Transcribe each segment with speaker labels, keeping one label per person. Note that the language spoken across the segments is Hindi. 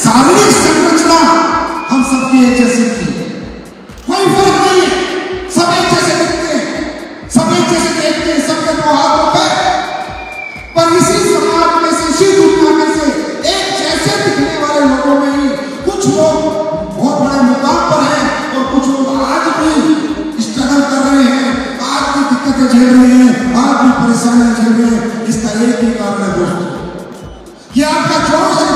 Speaker 1: सामरिक संरचना हम सबकी एक जैसे थी। कोई फ़र्क नहीं है। सब एक जैसे दिखते हैं। सब एक जैसे देखते हैं। सबके तो हाथ होते हैं पर इसी समाज में से, इसी दुनिया में से एक जैसे दिखने वाले लोगों में ही कुछ लोग बहुत बड़े मुकाम पर हैं और कुछ लोग आज भी स्ट्रगल कर रहे हैं। आज भी दिक्कतें झेल रहे हैं। आज भी परेशानियाँ झेल रहे हैं। इसका एक ही कारण है दोस्तों। ये आपका जोश है।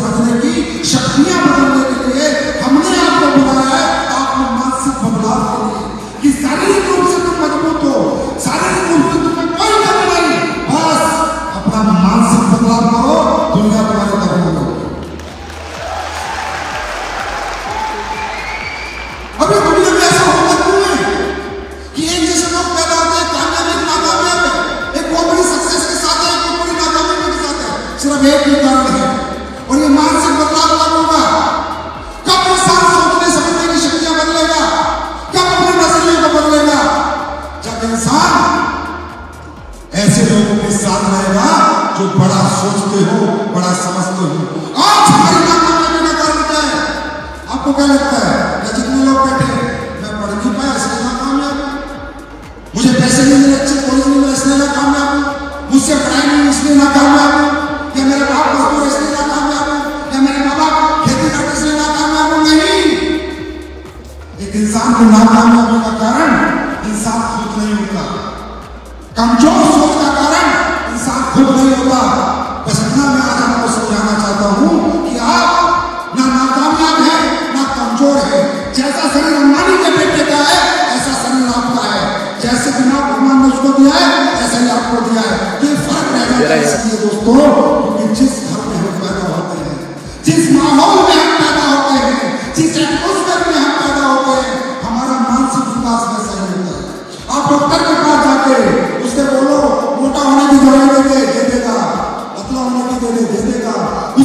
Speaker 1: समझने की शक्तियाँ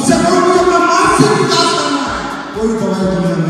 Speaker 1: उस जगह को अपना मानसिक विकास करना है कोई दवाई दुनिया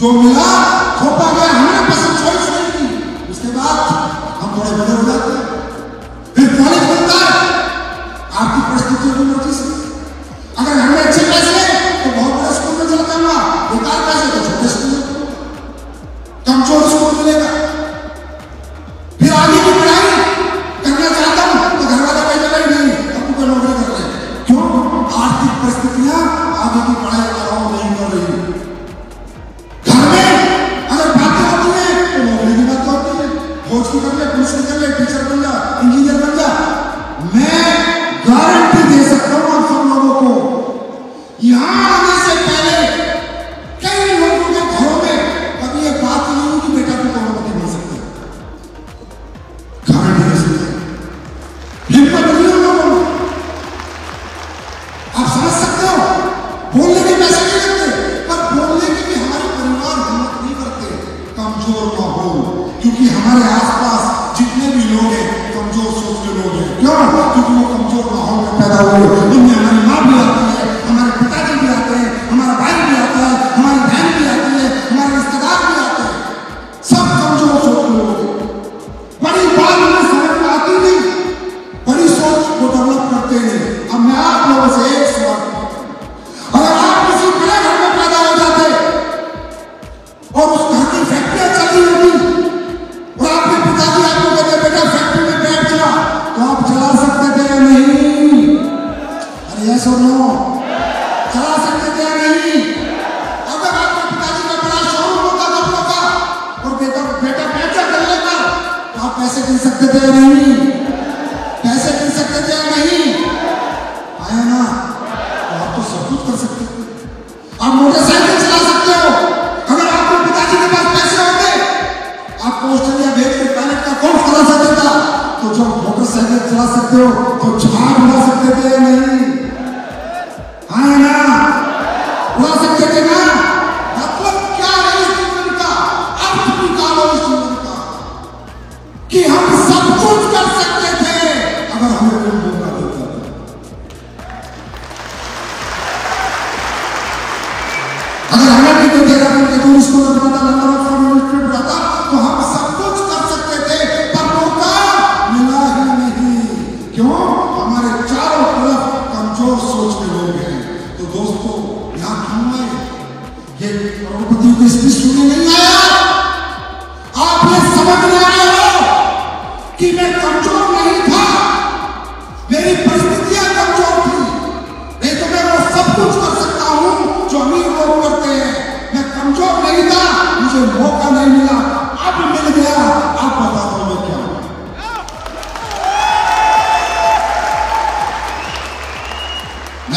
Speaker 1: जो मिला छोटा गया हमें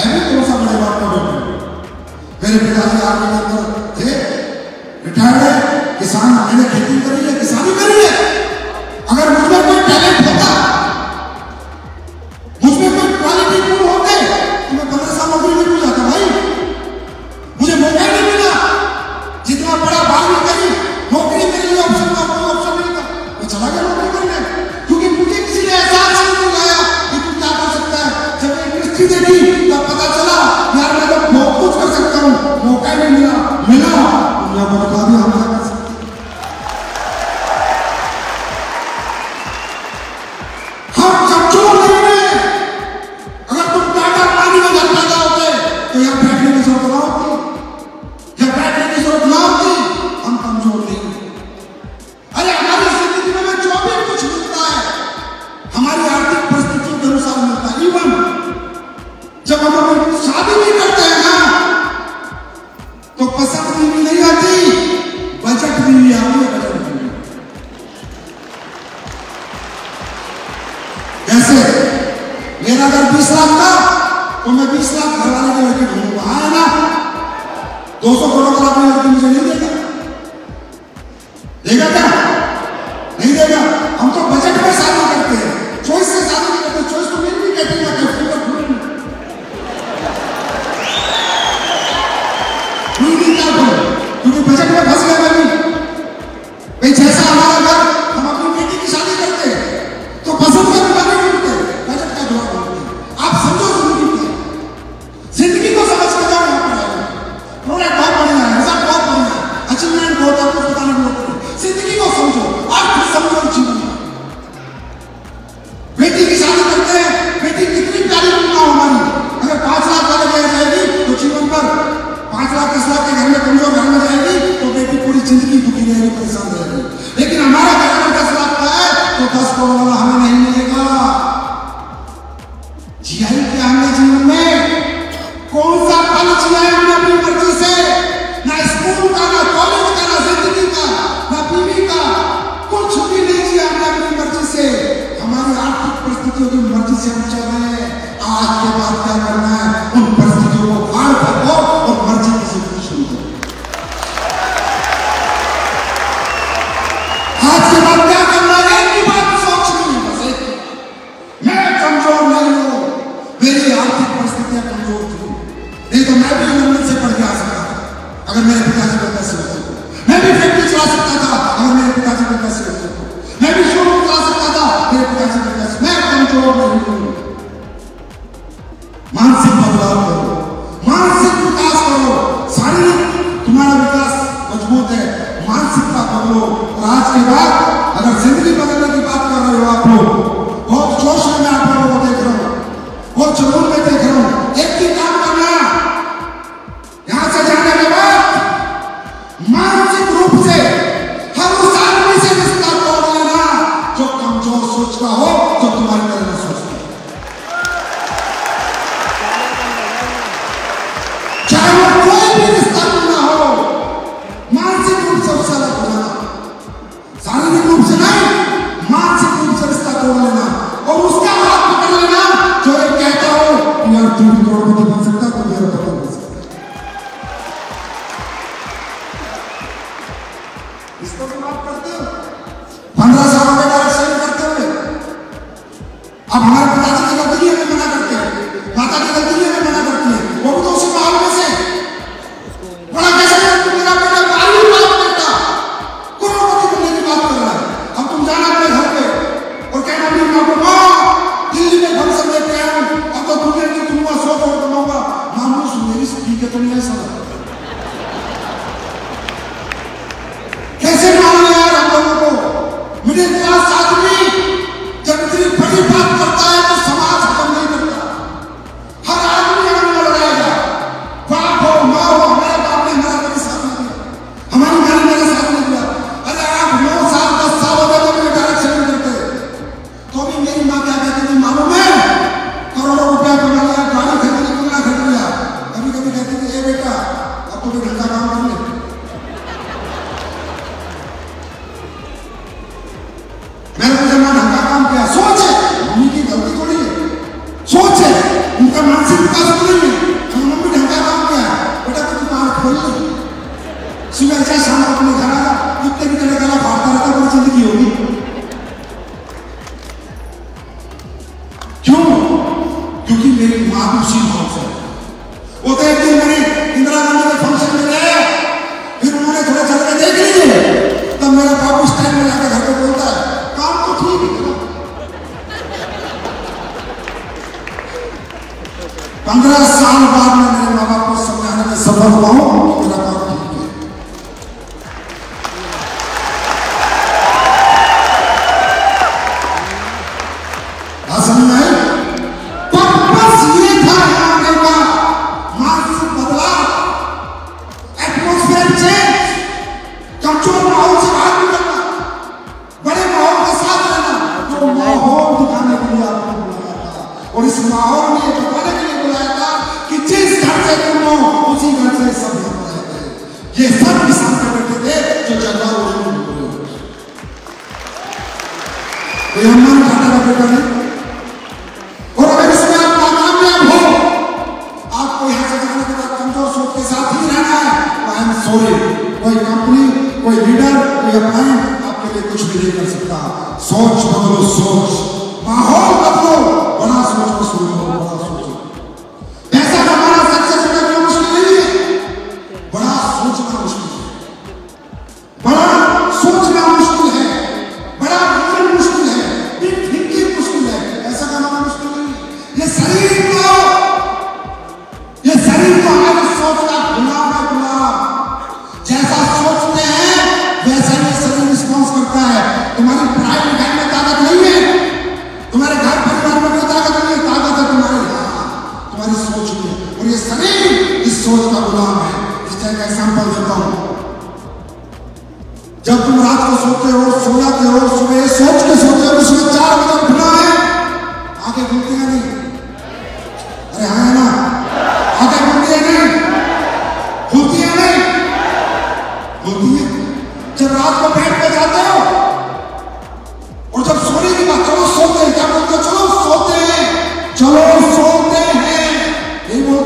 Speaker 1: हैबिट को समझ बात को बेटे मेरे पिताजी आपके के अंदर थे retired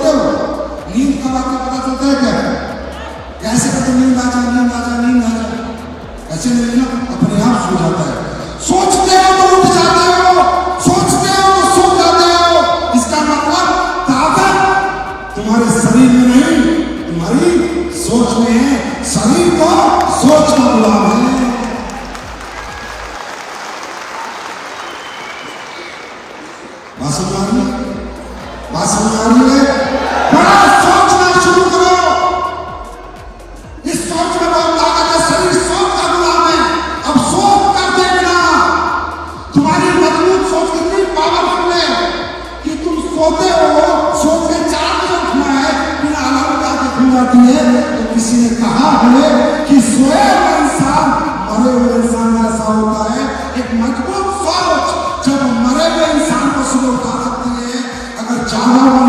Speaker 1: Betul? Lima waktu kita terdekat. Kasih kata lima jam, lima jam, lima jam. Kasih lima, apa ini?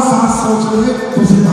Speaker 1: さあ、早朝へご清聴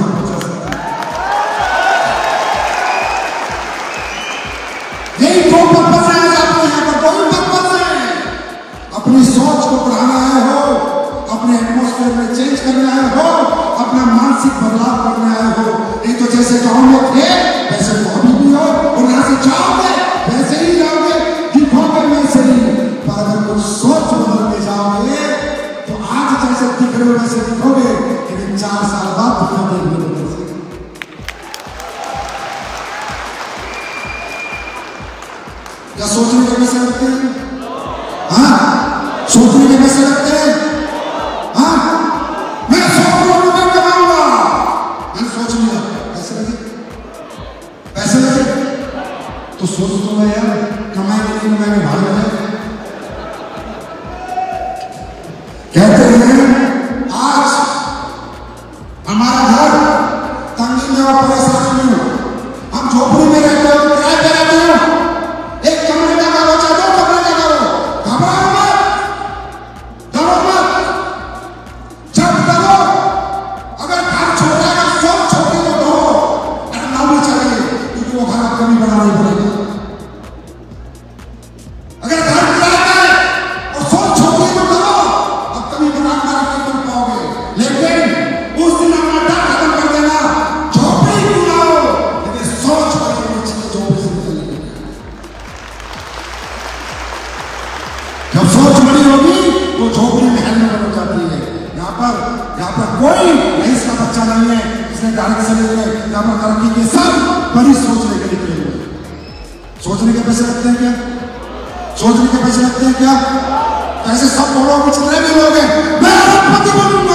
Speaker 1: 준비야 다시 삼포로 붙여 내밀어오게 내 아파트 버린다.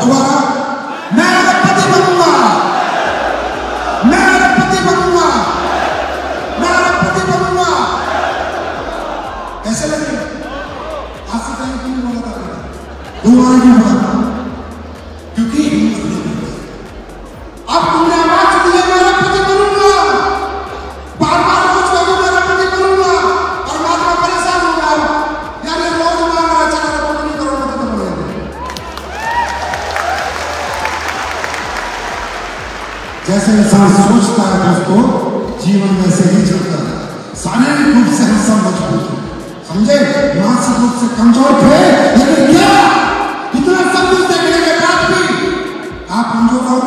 Speaker 1: 또한 ऐसे इंसान सोचता है दोस्तों जीवन में से ही चलता है। शारीरिक रूप से हम सब मज़बूत हैं। समझे? मानसिक रूप से कमज़ोर थे, लेकिन क्या? इतना सब कुछ देखने के बाद भी आप कमज़ोर हो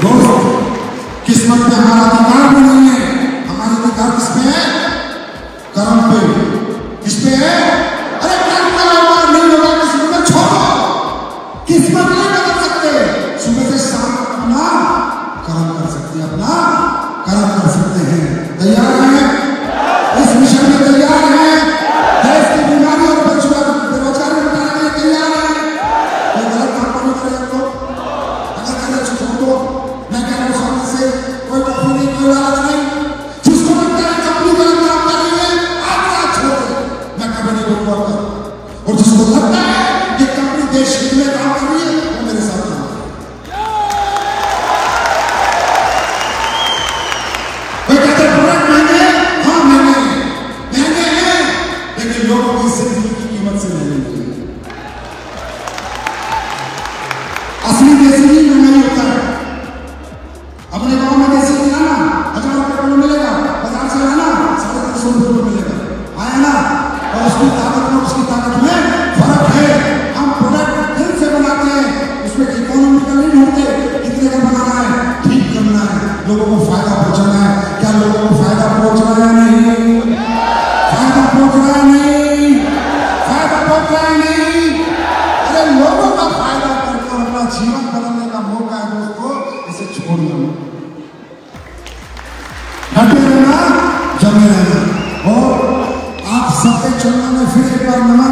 Speaker 1: दोस्त किस्मत में हाथ canını free parlement